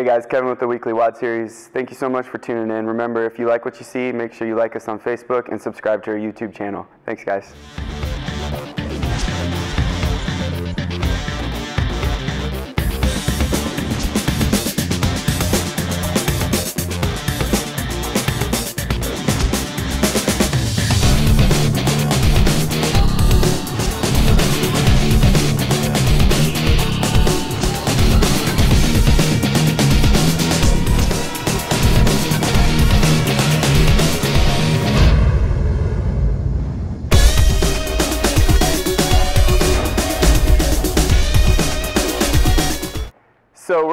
Hey guys, Kevin with the Weekly WOD Series. Thank you so much for tuning in. Remember, if you like what you see, make sure you like us on Facebook and subscribe to our YouTube channel. Thanks, guys.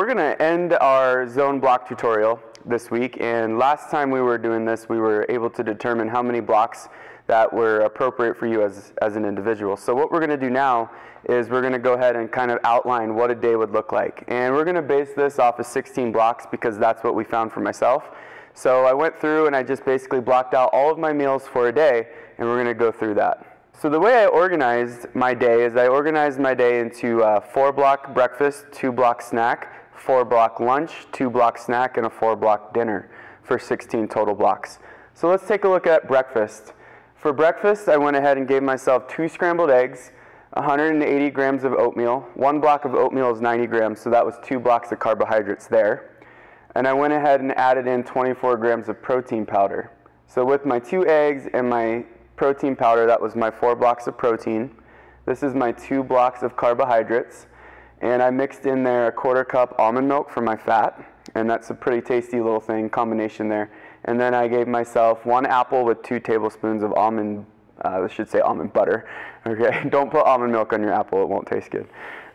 We're going to end our zone block tutorial this week. And last time we were doing this, we were able to determine how many blocks that were appropriate for you as, as an individual. So what we're going to do now is we're going to go ahead and kind of outline what a day would look like. And we're going to base this off of 16 blocks because that's what we found for myself. So I went through and I just basically blocked out all of my meals for a day, and we're going to go through that. So the way I organized my day is I organized my day into a four block breakfast, two block snack, four block lunch, two block snack, and a four block dinner for 16 total blocks. So let's take a look at breakfast. For breakfast, I went ahead and gave myself two scrambled eggs, 180 grams of oatmeal. One block of oatmeal is 90 grams, so that was two blocks of carbohydrates there. And I went ahead and added in 24 grams of protein powder. So with my two eggs and my protein powder, that was my four blocks of protein. This is my two blocks of carbohydrates. And I mixed in there a quarter cup almond milk for my fat. And that's a pretty tasty little thing, combination there. And then I gave myself one apple with two tablespoons of almond, uh, I should say almond butter. Okay, don't put almond milk on your apple, it won't taste good.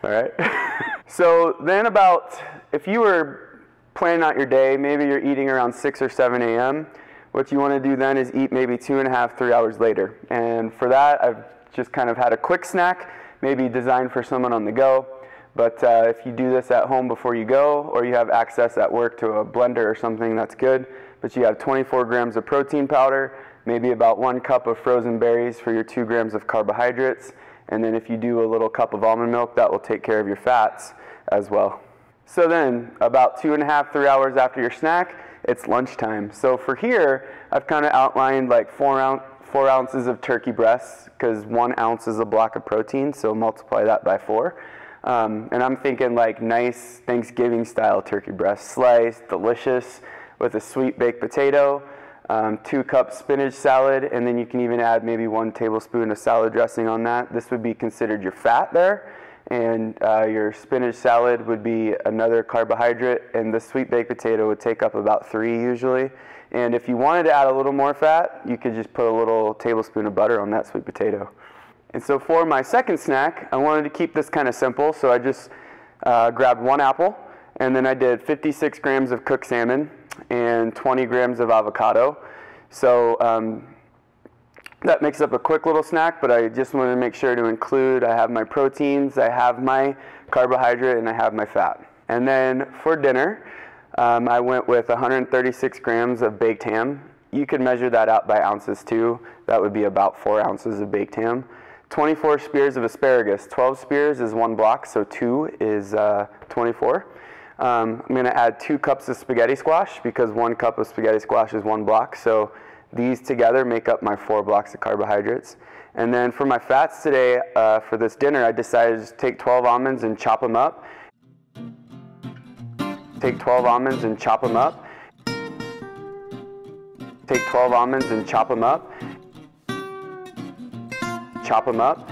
All right. so then about, if you were planning out your day, maybe you're eating around 6 or 7 a.m., what you want to do then is eat maybe two and a half, three hours later. And for that, I've just kind of had a quick snack, maybe designed for someone on the go. But uh, if you do this at home before you go, or you have access at work to a blender or something, that's good. But you have 24 grams of protein powder, maybe about one cup of frozen berries for your two grams of carbohydrates. And then if you do a little cup of almond milk, that will take care of your fats as well. So then, about two and a half, three hours after your snack, it's lunchtime. So for here, I've kind of outlined like four, ounce, four ounces of turkey breasts because one ounce is a block of protein, so multiply that by four. Um, and I'm thinking like nice Thanksgiving style turkey breast, sliced, delicious, with a sweet baked potato, um, two cups spinach salad, and then you can even add maybe one tablespoon of salad dressing on that. This would be considered your fat there and uh, your spinach salad would be another carbohydrate, and the sweet baked potato would take up about three usually. And if you wanted to add a little more fat, you could just put a little tablespoon of butter on that sweet potato. And so for my second snack, I wanted to keep this kind of simple, so I just uh, grabbed one apple, and then I did 56 grams of cooked salmon and 20 grams of avocado. So um, that makes up a quick little snack, but I just wanted to make sure to include I have my proteins, I have my carbohydrate, and I have my fat. And then for dinner, um, I went with 136 grams of baked ham. You could measure that out by ounces too. That would be about four ounces of baked ham. 24 spears of asparagus. 12 spears is one block, so two is uh, 24. Um, I'm going to add two cups of spaghetti squash because one cup of spaghetti squash is one block. So these together make up my four blocks of carbohydrates. And then for my fats today, uh, for this dinner, I decided to take 12 almonds and chop them up. Take 12 almonds and chop them up. Take 12 almonds and chop them up. Chop them up.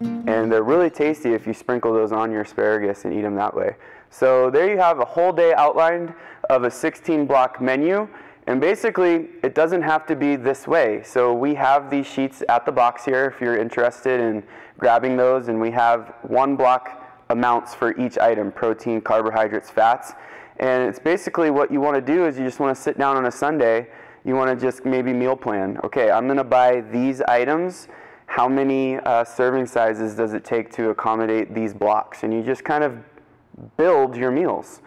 And they're really tasty if you sprinkle those on your asparagus and eat them that way. So there you have a whole day outlined of a 16 block menu. And basically, it doesn't have to be this way. So we have these sheets at the box here if you're interested in grabbing those. And we have one block amounts for each item, protein, carbohydrates, fats. And it's basically what you want to do is you just want to sit down on a Sunday. You want to just maybe meal plan. Okay, I'm going to buy these items. How many uh, serving sizes does it take to accommodate these blocks? And you just kind of build your meals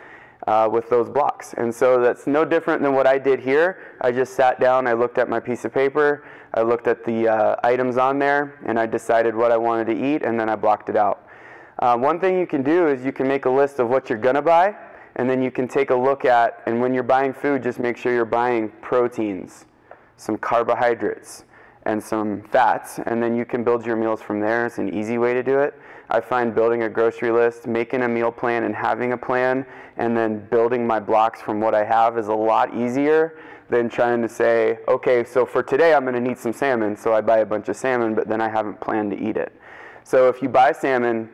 uh, with those blocks. And so that's no different than what I did here. I just sat down, I looked at my piece of paper, I looked at the uh, items on there, and I decided what I wanted to eat, and then I blocked it out. Uh, one thing you can do is you can make a list of what you're going to buy, and then you can take a look at, and when you're buying food, just make sure you're buying proteins, some carbohydrates, and some fats, and then you can build your meals from there. It's an easy way to do it. I find building a grocery list, making a meal plan, and having a plan, and then building my blocks from what I have is a lot easier than trying to say, okay, so for today I'm going to need some salmon, so I buy a bunch of salmon, but then I haven't planned to eat it. So if you buy salmon,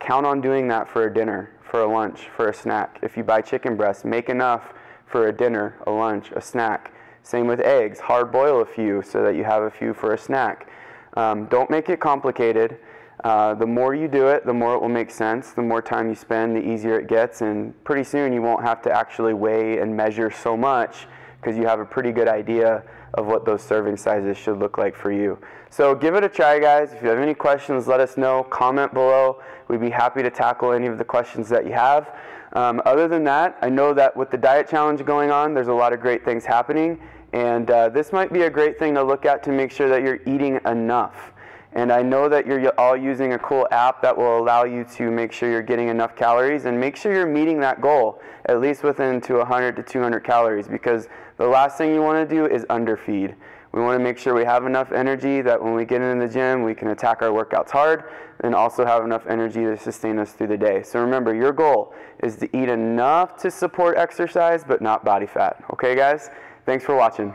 count on doing that for a dinner, for a lunch, for a snack. If you buy chicken breast, make enough for a dinner, a lunch, a snack. Same with eggs, hard boil a few so that you have a few for a snack. Um, don't make it complicated. Uh, the more you do it, the more it will make sense. The more time you spend, the easier it gets, and pretty soon you won't have to actually weigh and measure so much because you have a pretty good idea of what those serving sizes should look like for you. So give it a try, guys. If you have any questions, let us know. Comment below. We'd be happy to tackle any of the questions that you have. Um, other than that, I know that with the diet challenge going on, there's a lot of great things happening. And uh, this might be a great thing to look at to make sure that you're eating enough. And I know that you're all using a cool app that will allow you to make sure you're getting enough calories and make sure you're meeting that goal, at least within to 100 to 200 calories, because the last thing you want to do is underfeed. We want to make sure we have enough energy that when we get in the gym, we can attack our workouts hard and also have enough energy to sustain us through the day. So remember, your goal is to eat enough to support exercise, but not body fat. Okay, guys? Thanks for watching.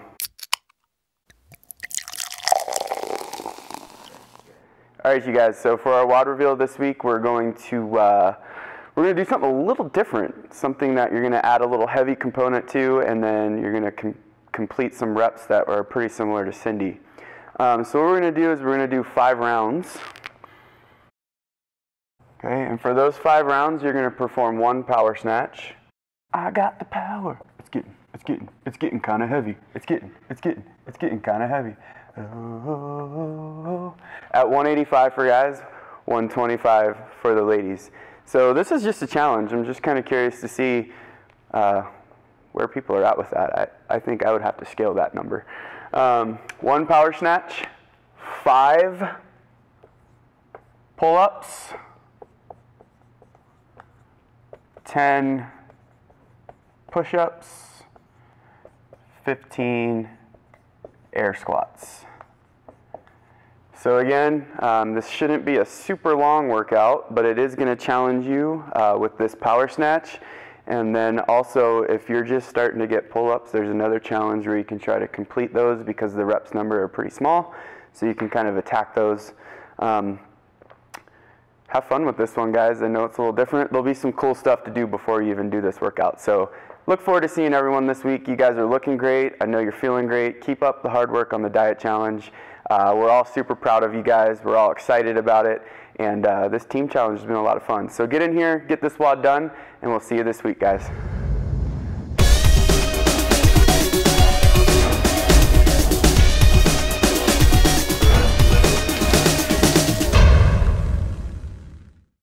All right, you guys. So for our WOD reveal this week, we're going to uh, we're going to do something a little different. Something that you're going to add a little heavy component to, and then you're going to com complete some reps that are pretty similar to Cindy. Um, so what we're going to do is we're going to do five rounds. Okay, and for those five rounds, you're going to perform one power snatch. I got the power. It's getting, it's getting, it's getting kind of heavy. It's getting, it's getting, it's getting kind of heavy. Oh, at 185 for guys, 125 for the ladies. So this is just a challenge. I'm just kind of curious to see uh, where people are at with that. I, I think I would have to scale that number. Um, one power snatch, five pull-ups, 10 push-ups, 15 air squats. So again, um, this shouldn't be a super long workout, but it is going to challenge you uh, with this power snatch. And then also, if you're just starting to get pull-ups, there's another challenge where you can try to complete those because the reps number are pretty small. So you can kind of attack those. Um, have fun with this one, guys. I know it's a little different. There'll be some cool stuff to do before you even do this workout. So look forward to seeing everyone this week. You guys are looking great. I know you're feeling great. Keep up the hard work on the diet challenge. Uh, we're all super proud of you guys. We're all excited about it. And uh, this team challenge has been a lot of fun. So get in here, get this WOD done, and we'll see you this week, guys.